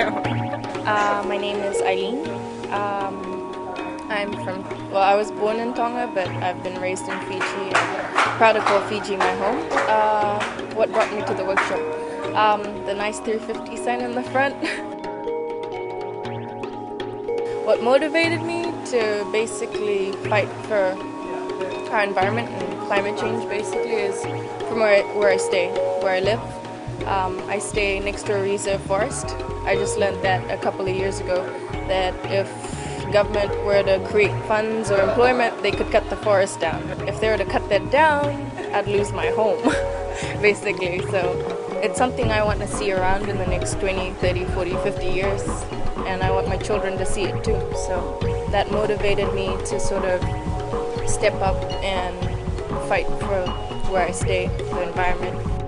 Uh, my name is Eileen. Um, I'm from, well, I was born in Tonga, but I've been raised in Fiji. I'm proud to call Fiji my home. Uh, what brought me to the workshop? Um, the nice 350 sign in the front. what motivated me to basically fight for our environment and climate change basically is from where I, where I stay, where I live. Um, I stay next to a reserve forest. I just learned that a couple of years ago that if government were to create funds or employment, they could cut the forest down. If they were to cut that down, I'd lose my home, basically. So it's something I want to see around in the next 20, 30, 40, 50 years, and I want my children to see it too. So that motivated me to sort of step up and fight for where I stay, the environment.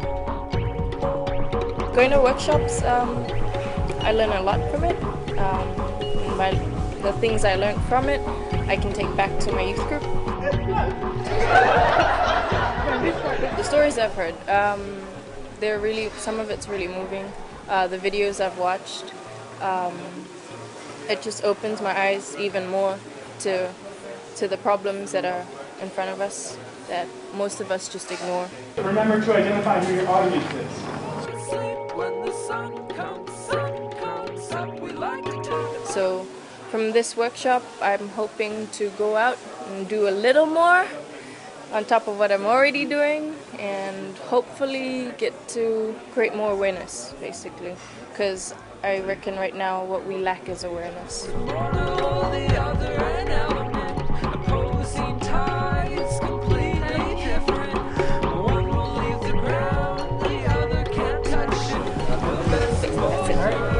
Going to workshops, um, I learn a lot from it. Um, the things I learned from it, I can take back to my youth group. the stories I've heard, um, they're really, some of it's really moving. Uh, the videos I've watched, um, it just opens my eyes even more to, to the problems that are in front of us that most of us just ignore. Remember to identify who your audience is. So from this workshop, I'm hoping to go out and do a little more on top of what I'm already doing and hopefully get to create more awareness, basically. Because I reckon right now what we lack is awareness. It.